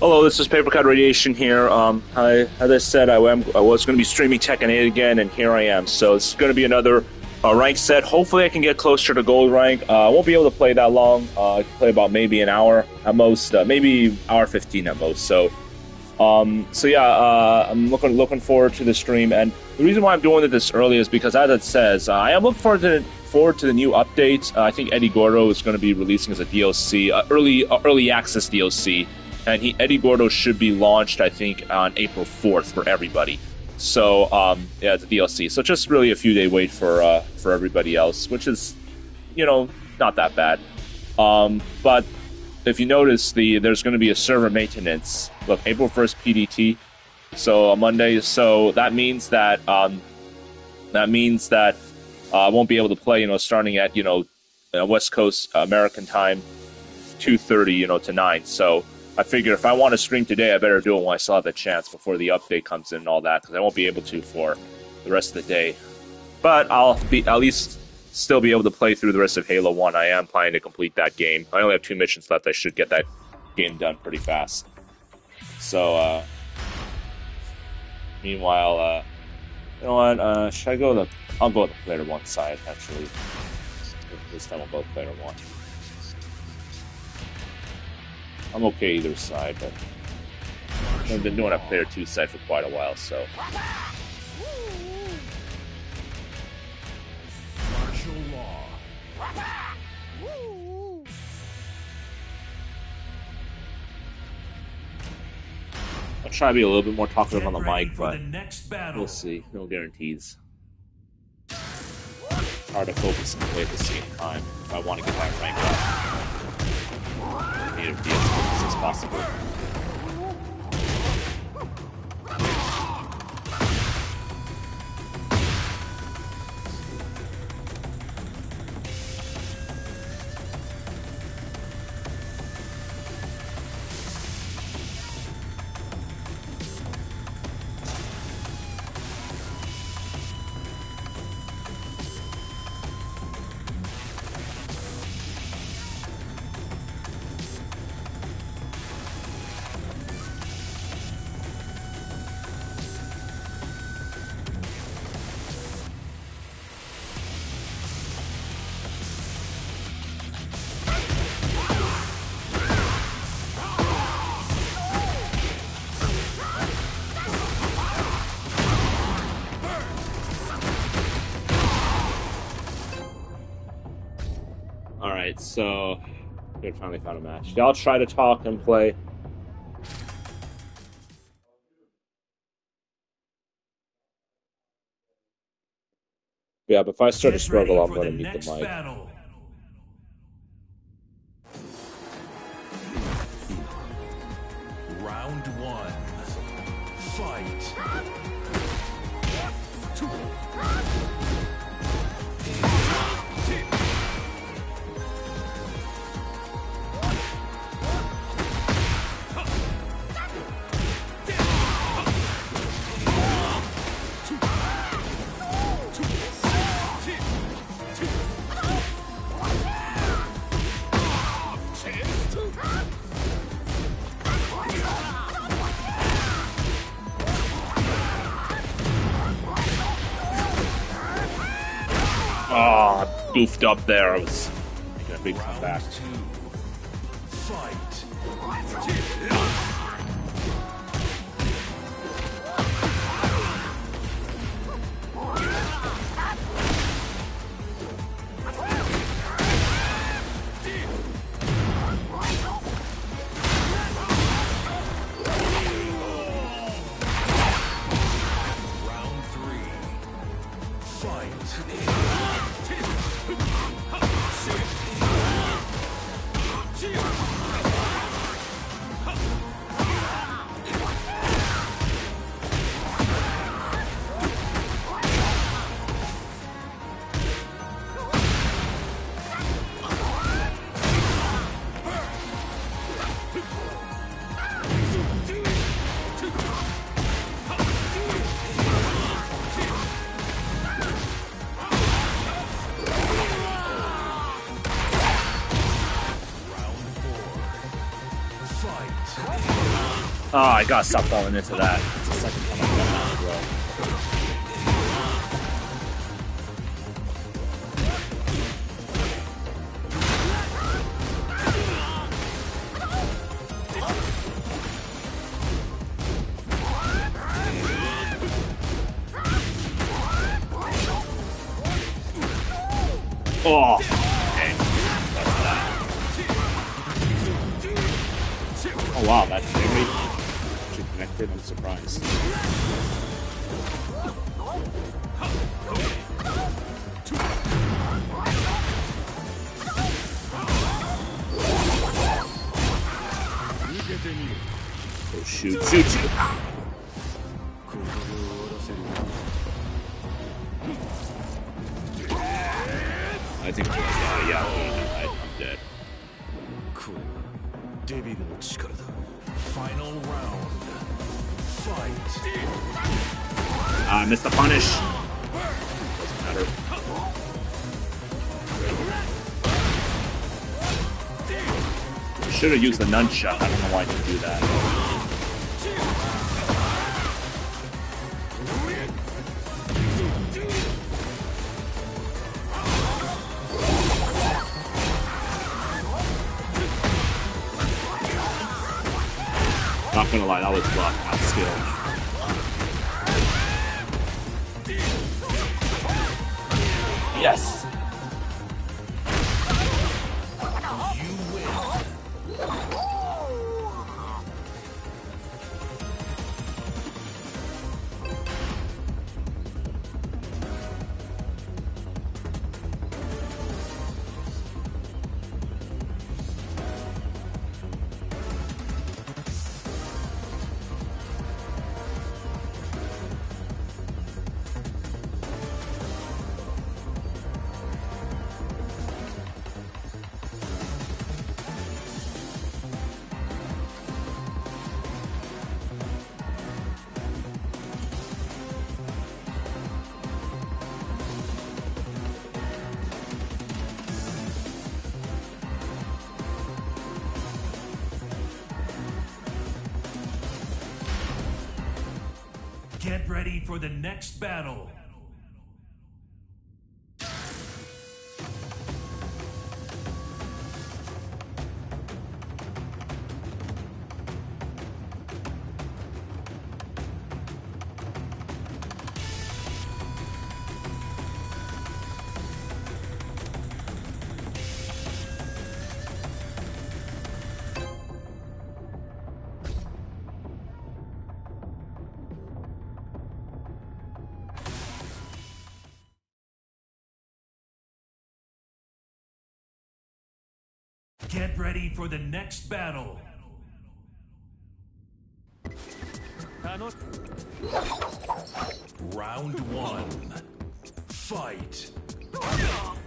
Hello, this is Papercut Radiation here. Um, I, as I said, I, am, I was going to be streaming Tekken 8 again, and here I am. So it's going to be another uh, rank set. Hopefully, I can get closer to gold rank. Uh, I won't be able to play that long. Uh, I can play about maybe an hour at most, uh, maybe hour 15 at most. So, um, so yeah, uh, I'm looking looking forward to the stream. And the reason why I'm doing it this early is because, as it says, uh, I am looking forward to forward to the new update. I think Eddie Gordo is going to be releasing as a DLC, early early access DLC and he, Eddie Gordo should be launched, I think, on April 4th for everybody. So um, yeah, the DLC. So just really a few day wait for uh, for everybody else, which is, you know, not that bad. Um, but if you notice, the there's going to be a server maintenance. Look, April 1st PDT, so on Monday. So that means that um, that means that uh, I won't be able to play. You know, starting at you know uh, West Coast American time, 2:30, you know, to nine. So I figured if I want to stream today, I better do it when I still have a chance before the update comes in and all that, because I won't be able to for the rest of the day. But I'll be at least still be able to play through the rest of Halo 1. I am planning to complete that game. I only have two missions left. I should get that game done pretty fast. So, uh, meanwhile, uh, you know what? Uh, should I go the? I'll go the player one side actually. This time I'll go player one. I'm okay either side, but I've been doing a player two side for quite a while, so. Marshall Law. I'll try to be a little bit more talkative on the mic, but the we'll see. No guarantees. Hard to focus and play at the same time if I want to get my rank up need to be as focused as possible. So we finally found a match. Y'all try to talk and play. Yeah, but if I start to struggle, I'm going to mute the mic. Battle. Ah, goofed up there. I was making a big comeback. I gotta stop falling into that. これがデビルの力だファイナルラウンドファイト Ah, I missed the punish. Doesn't matter. Should have used the nunchuck. I don't know why I didn't do that. Not gonna lie, that was luck, not skill. Yes. The next Get ready for the next battle. Round one. Fight. Round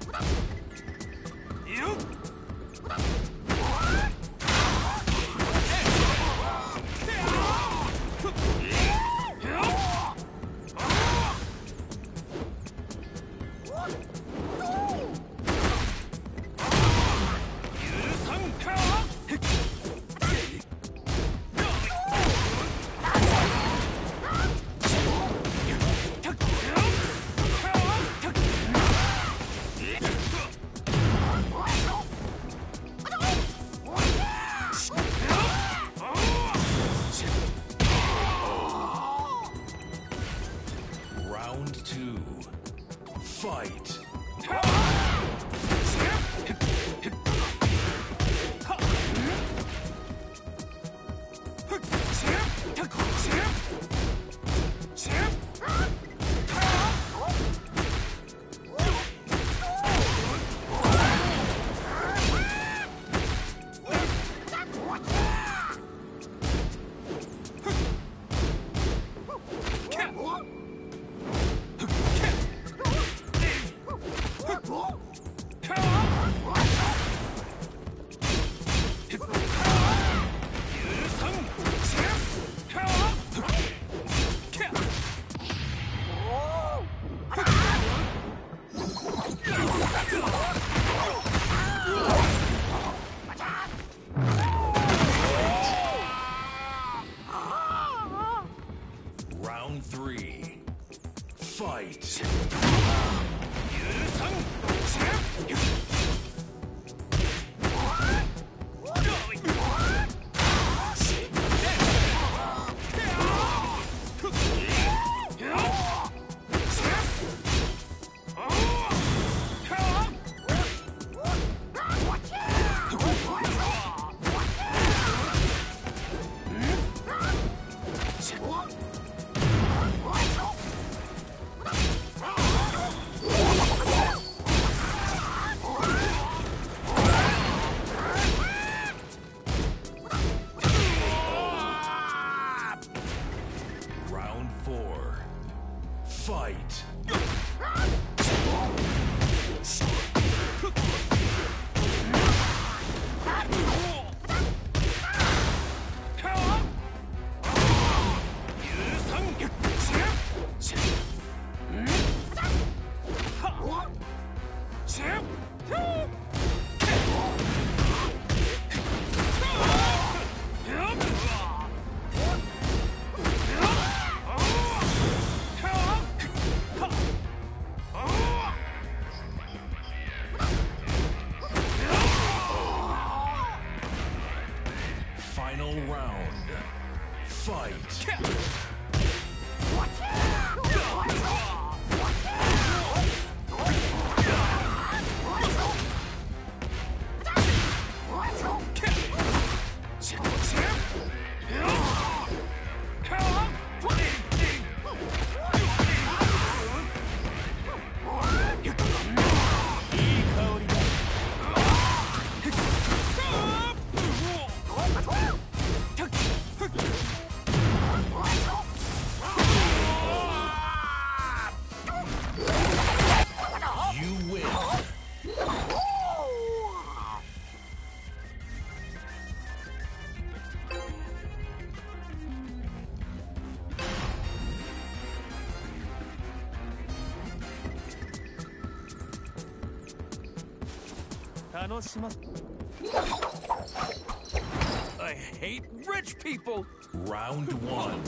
I hate rich people. Round one.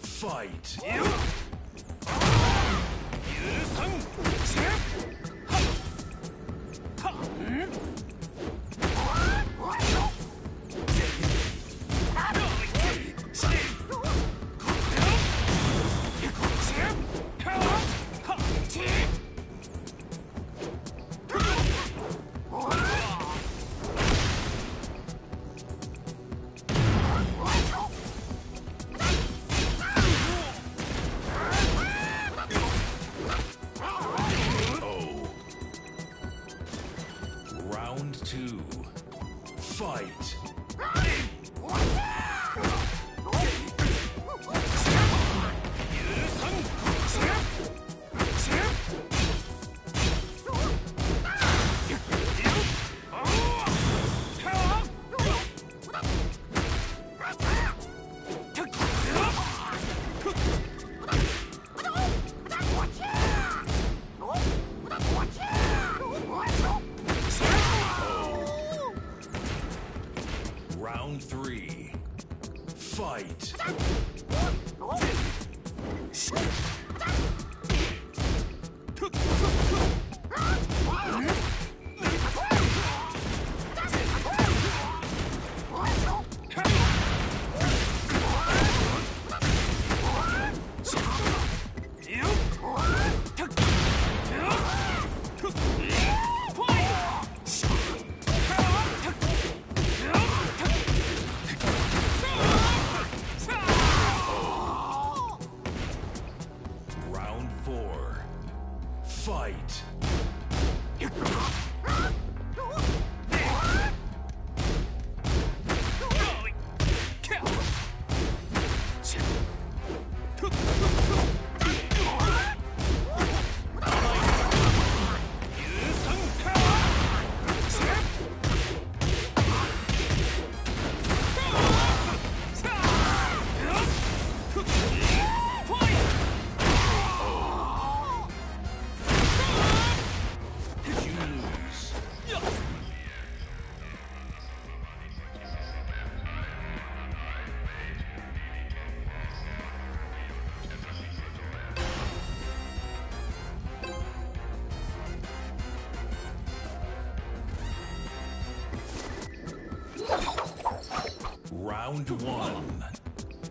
Fight. Ah! Round one.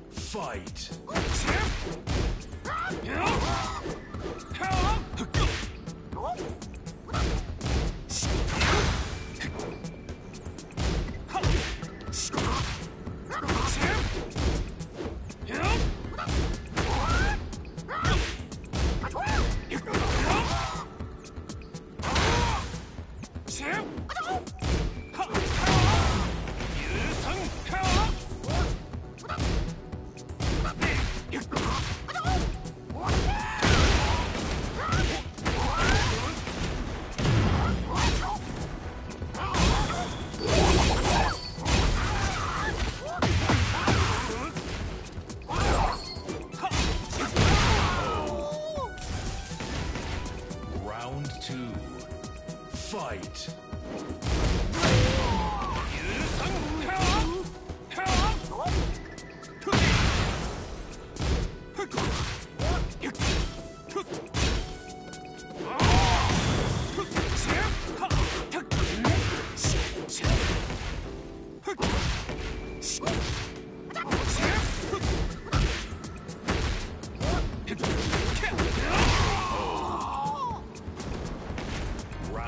Fight.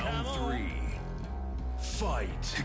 Round three. Fight.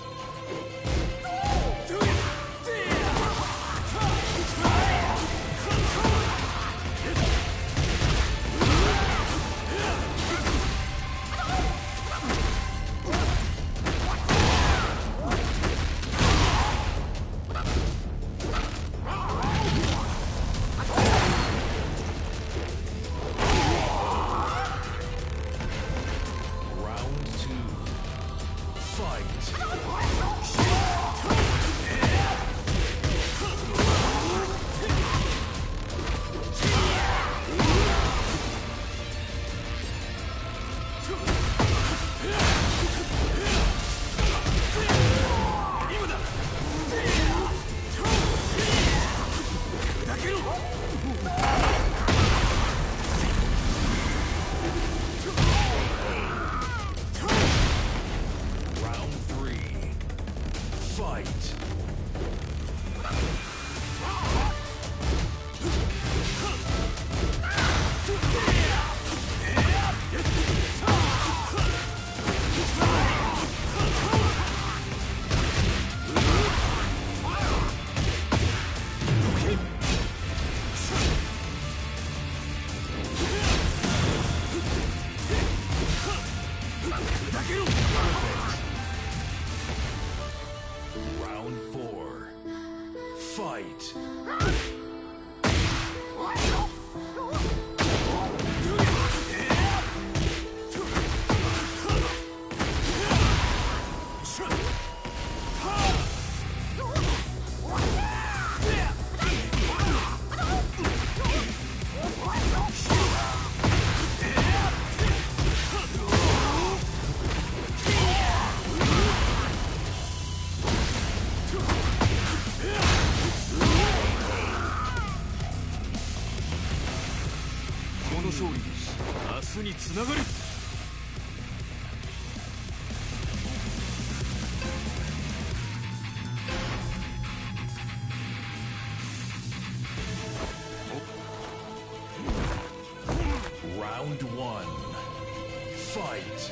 Round one. Fight.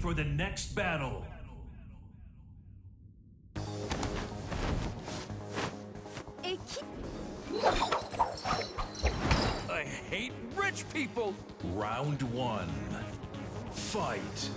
For the next battle. I hate rich people Round one. Fight.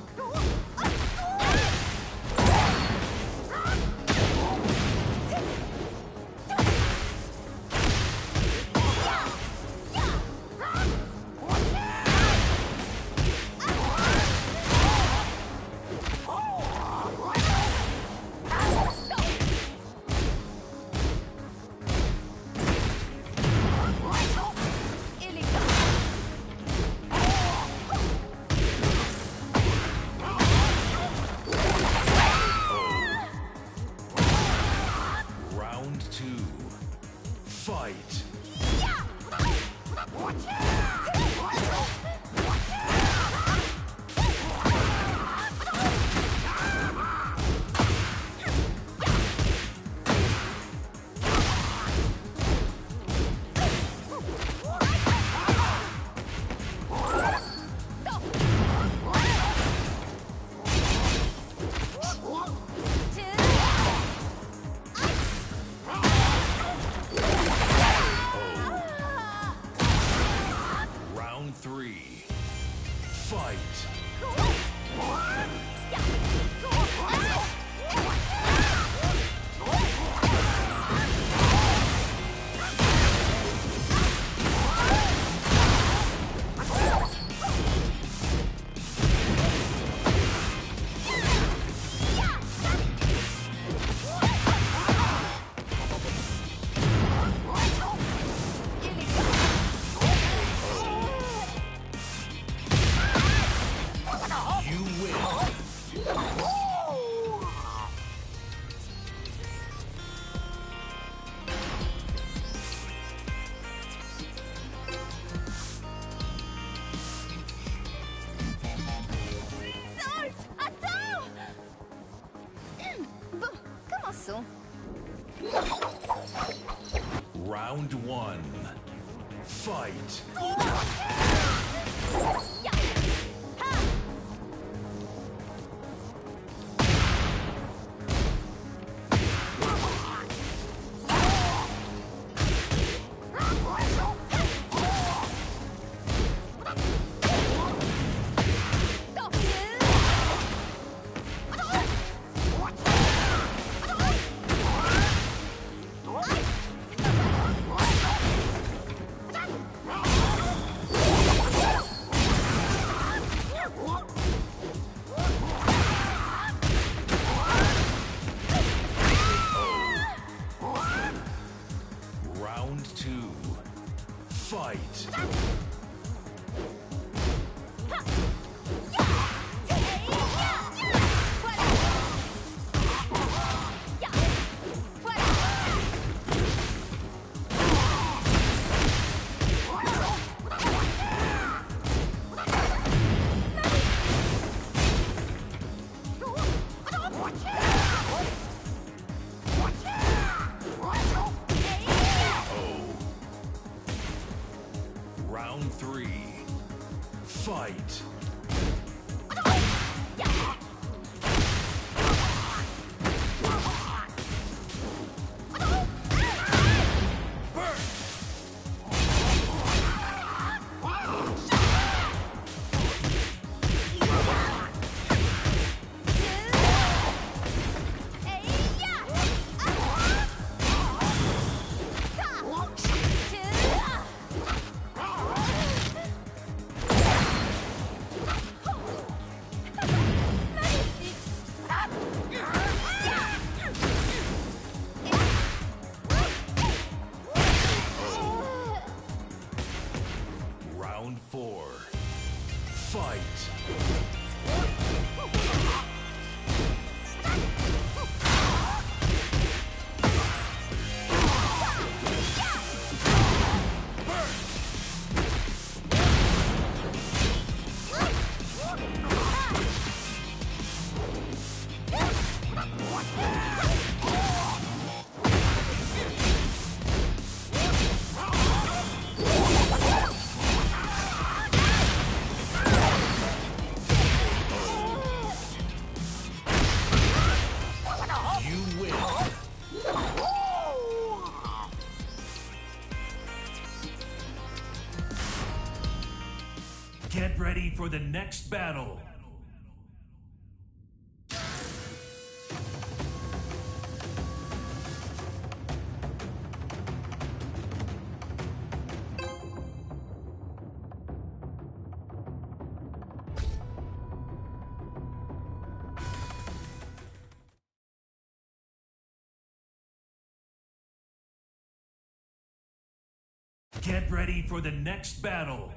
Round one. Fight. Fight! the next battle. Get ready for the next battle.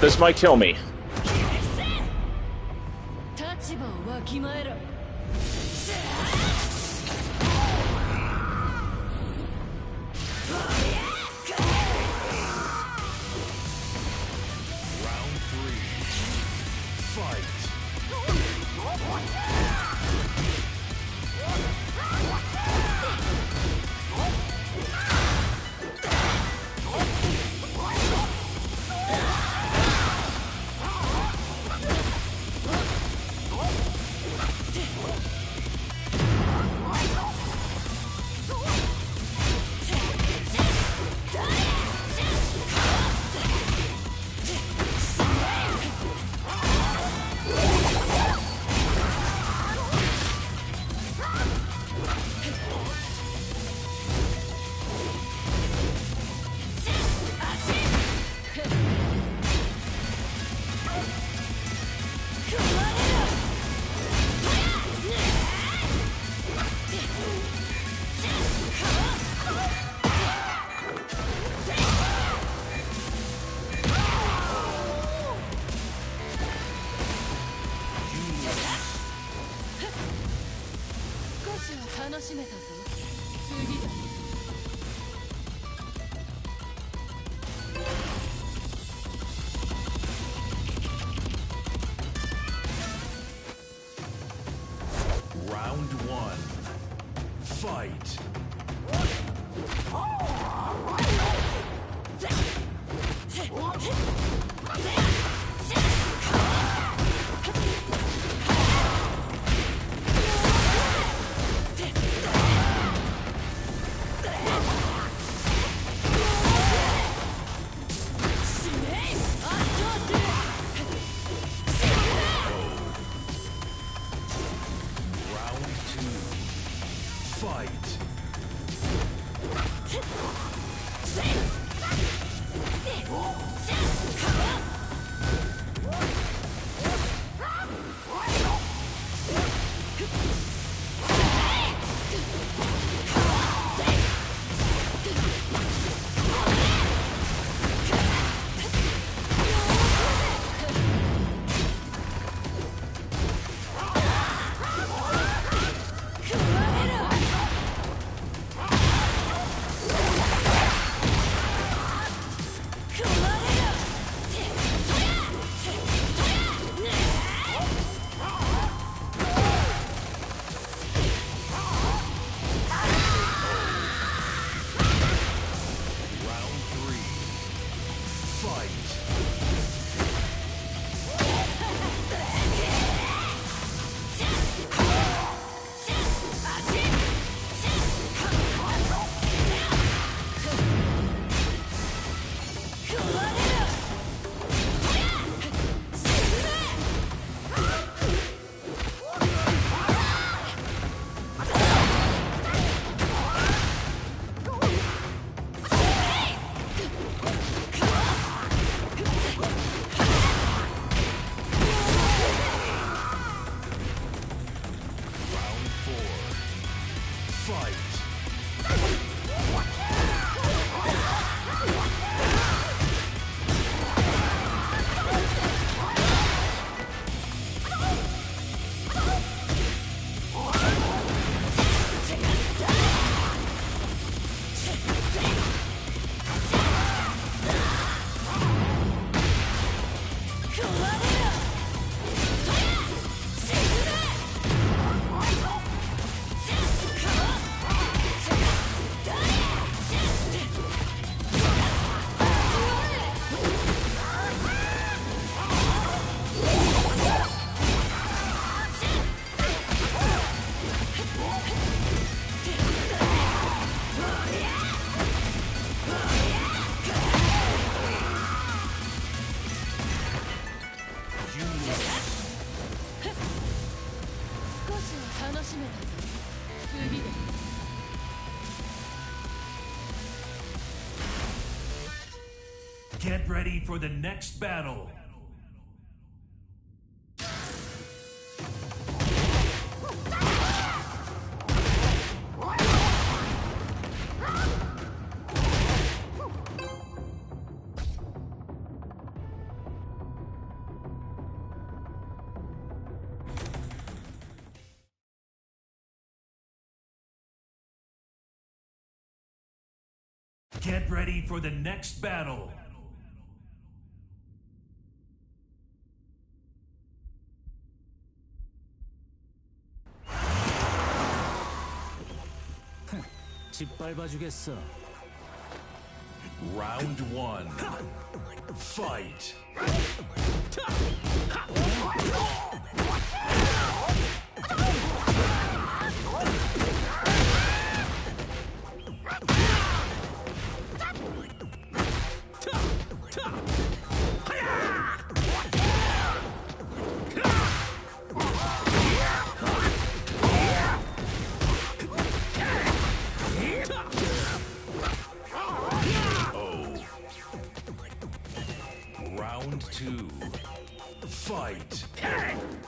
this might kill me. For the next battle. Get ready for the next battle.「 짓밟아주겠어 Round one. Fight. Two. Fight. Fight.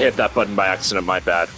Hit that button by accident. My bad.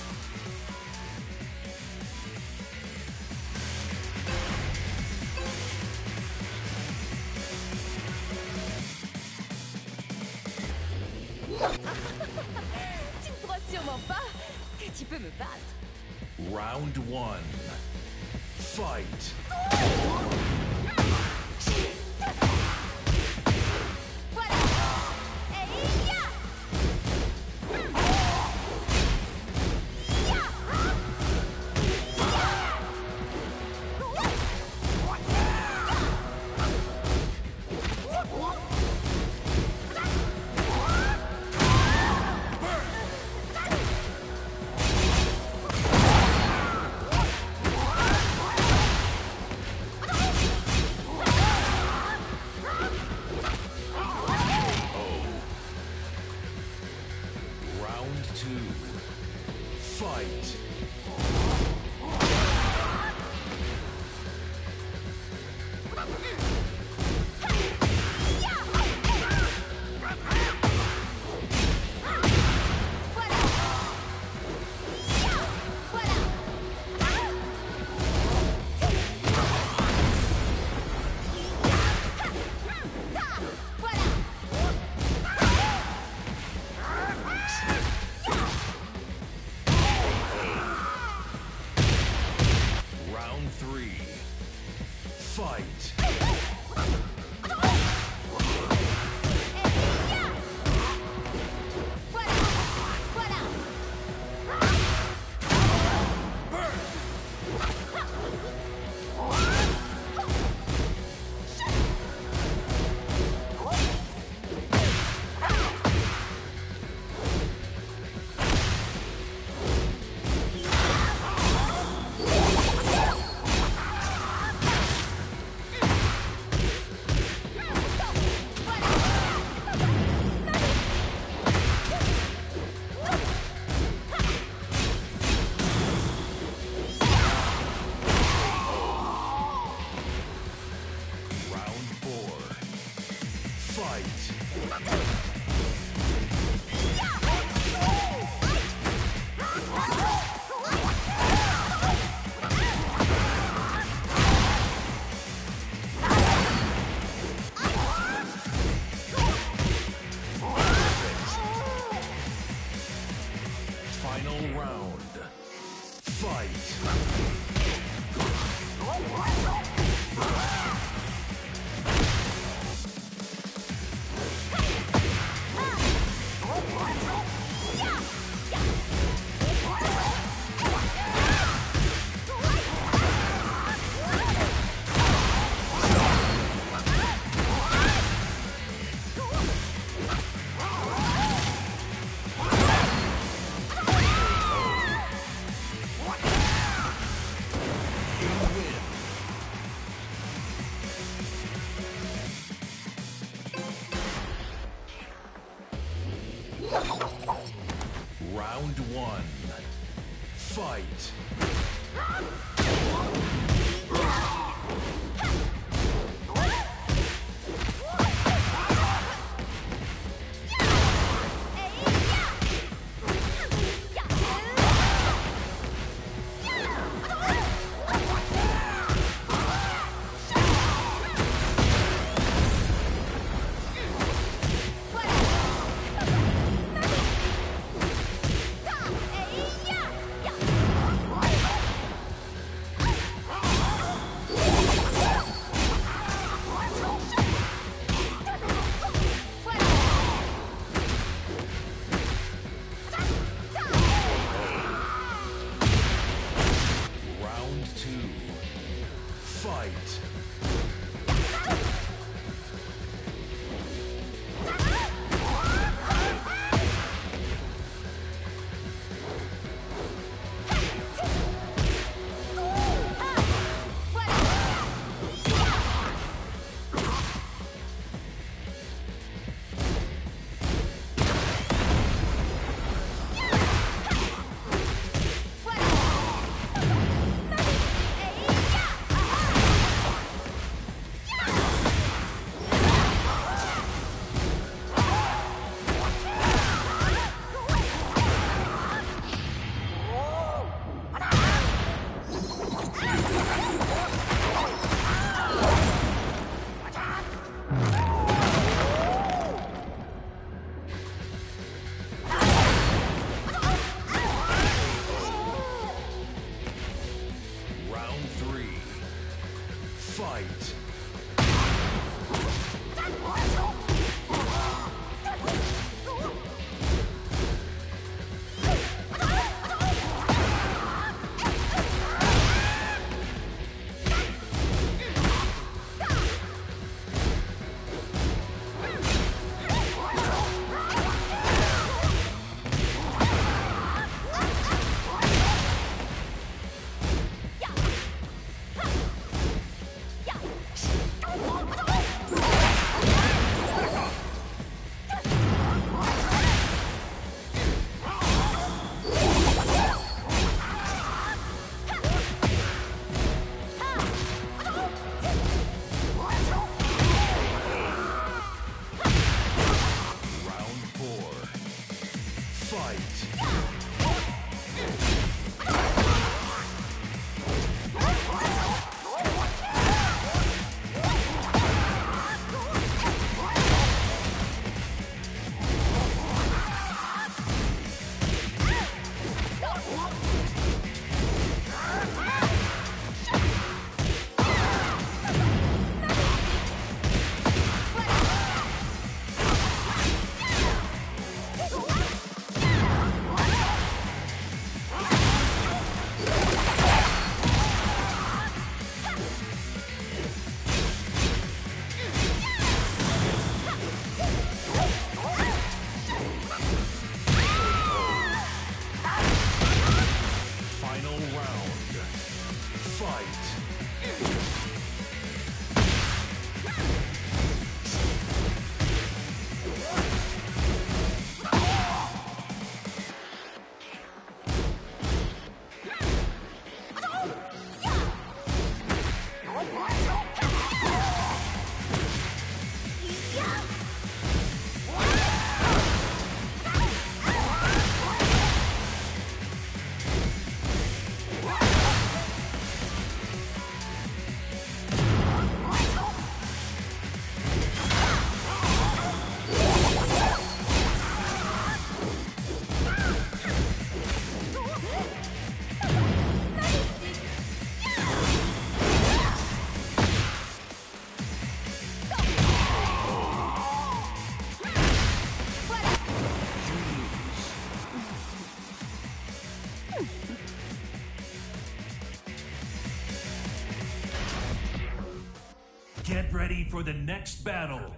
Next battle.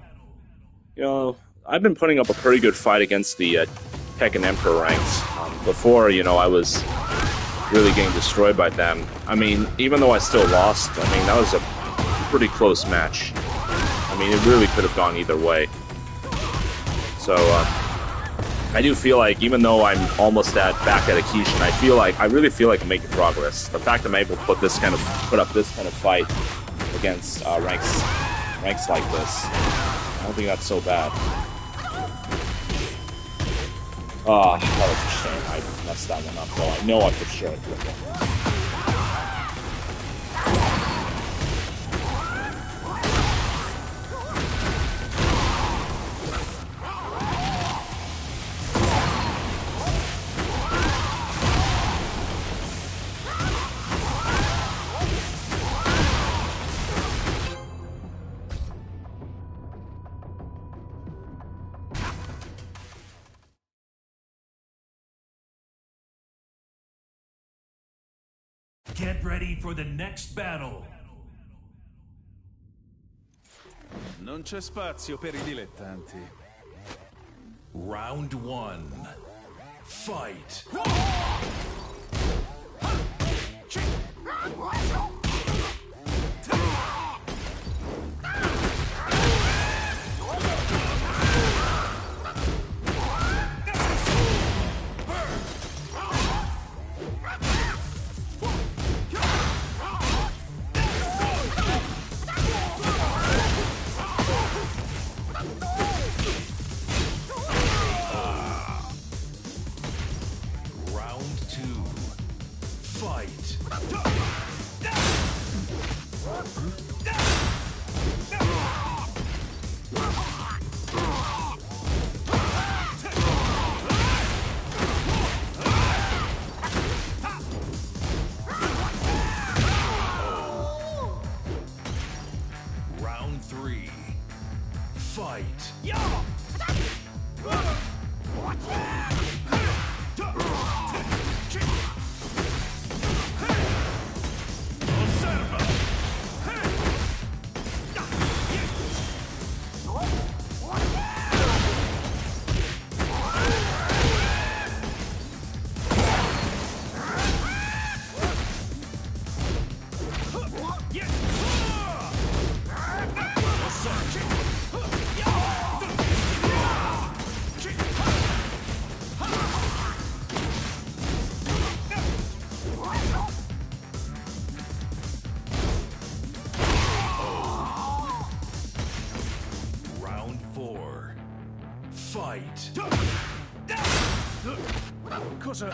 You know, I've been putting up a pretty good fight against the uh, Tekken Emperor ranks. Um, before, you know, I was really getting destroyed by them. I mean, even though I still lost, I mean, that was a pretty close match. I mean, it really could have gone either way. So, uh, I do feel like, even though I'm almost at back at a Kishin, I feel like I really feel like I'm making progress. The fact I'm able to put this kind of put up this kind of fight against uh, ranks ranks like this, I don't think that's so bad. Ah, that was a shame. I messed that one up, though. I know I could sure I could have. Get ready for the next battle. Non c'è spazio per i dilettanti. Round one. Fight. Huh? Fight. Cosa?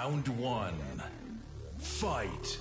Round one. Fight.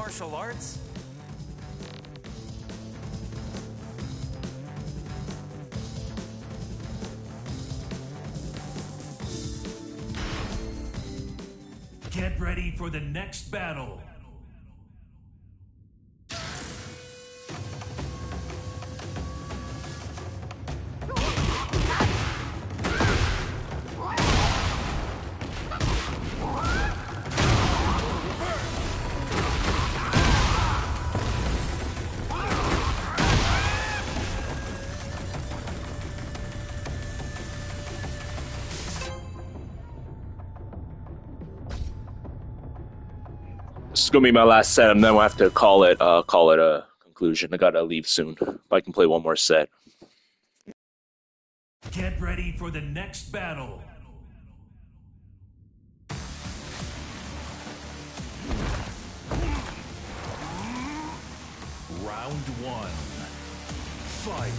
Martial arts? Get ready for the next battle. Is gonna be my last set, and then we'll have to call it uh, call it a conclusion. I gotta leave soon. If I can play one more set. Get ready for the next battle. Round one. Fight.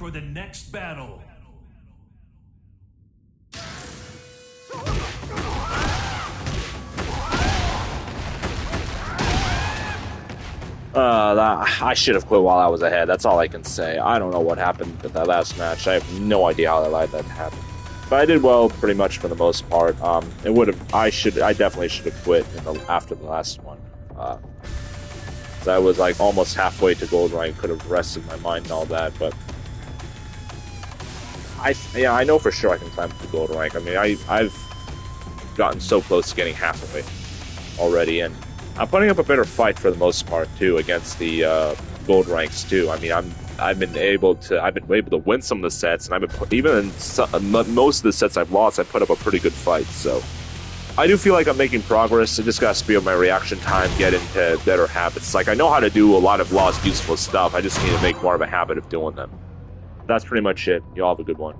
For the next battle. Uh, that, I should have quit while I was ahead. That's all I can say. I don't know what happened at that last match. I have no idea how that that to happen. But I did well, pretty much for the most part. Um, it would have. I should. I definitely should have quit in the after the last one. Uh, 'cause I was like almost halfway to gold rank. Could have rested my mind and all that, but I yeah I know for sure I can climb to gold rank. I mean I I've gotten so close to getting halfway already, and I'm putting up a better fight for the most part too against the uh, gold ranks too. I mean, I'm I've been able to I've been able to win some of the sets, and I've been even in some, most of the sets I've lost, I put up a pretty good fight. So I do feel like I'm making progress. I just got to speed up my reaction time, get into better habits. Like I know how to do a lot of lost useful stuff. I just need to make more of a habit of doing them. That's pretty much it. You all have a good one.